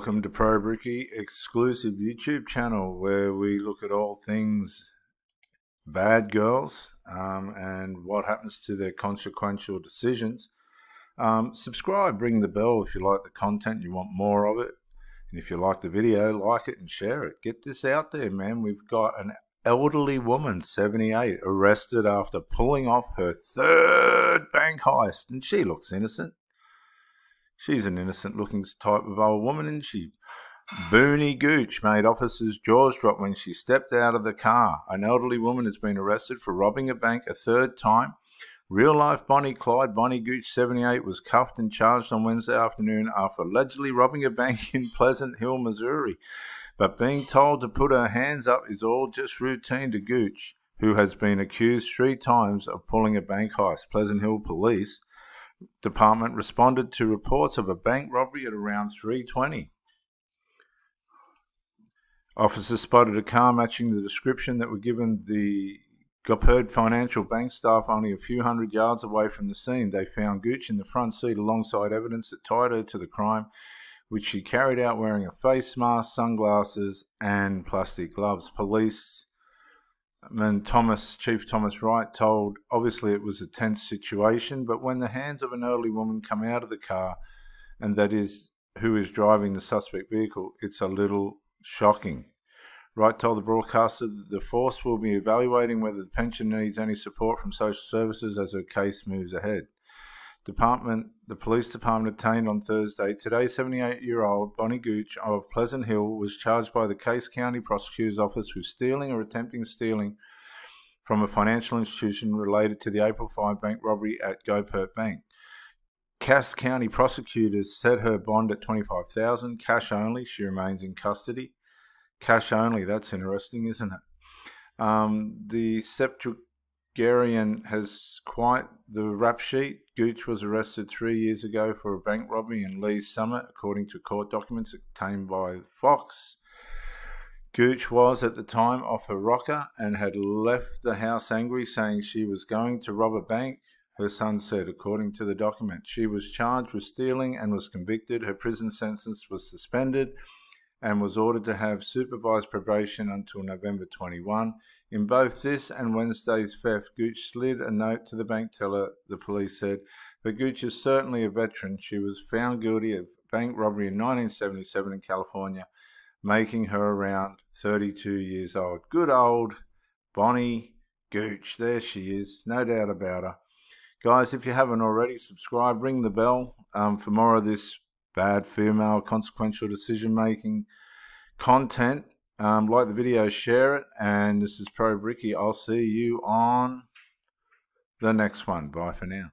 Welcome to Pro Brickie exclusive YouTube channel where we look at all things bad girls um, and what happens to their consequential decisions. Um, subscribe, ring the bell if you like the content, you want more of it. And if you like the video, like it and share it. Get this out there, man. We've got an elderly woman, 78, arrested after pulling off her third bank heist. And she looks innocent. She's an innocent looking type of old woman, isn't she? Bonnie Gooch made officers' jaws drop when she stepped out of the car. An elderly woman has been arrested for robbing a bank a third time. Real life Bonnie Clyde, Bonnie Gooch, 78, was cuffed and charged on Wednesday afternoon after allegedly robbing a bank in Pleasant Hill, Missouri. But being told to put her hands up is all just routine to Gooch, who has been accused three times of pulling a bank heist. Pleasant Hill Police Department responded to reports of a bank robbery at around 320. Officers spotted a car matching the description that were given the Goppert Financial Bank staff only a few hundred yards away from the scene. They found Gooch in the front seat alongside evidence that tied her to the crime, which she carried out wearing a face mask, sunglasses, and plastic gloves. Police and Thomas, Chief Thomas Wright, told obviously it was a tense situation, but when the hands of an elderly woman come out of the car, and that is who is driving the suspect vehicle, it's a little shocking. Wright told the broadcaster that the force will be evaluating whether the pension needs any support from social services as her case moves ahead department, the police department obtained on Thursday. Today, 78-year-old Bonnie Gooch of Pleasant Hill was charged by the Cass County Prosecutor's Office with stealing or attempting stealing from a financial institution related to the April 5 bank robbery at Goppert Bank. Cass County prosecutors set her bond at 25000 cash only. She remains in custody. Cash only, that's interesting, isn't it? Um, the septuagint Garian has quite the rap sheet. Gooch was arrested three years ago for a bank robbery in Lee's Summit, according to court documents obtained by Fox. Gooch was at the time off her rocker and had left the house angry, saying she was going to rob a bank. Her son said, according to the document, she was charged with stealing and was convicted. Her prison sentence was suspended and was ordered to have supervised probation until November 21. In both this and Wednesday's theft, Gooch slid a note to the bank teller, the police said. But Gooch is certainly a veteran. She was found guilty of bank robbery in 1977 in California, making her around 32 years old. Good old Bonnie Gooch. There she is, no doubt about her. Guys, if you haven't already, subscribe, ring the bell um, for more of this bad female consequential decision making content. Um, like the video, share it, and this is Pro Brickie. I'll see you on the next one. Bye for now.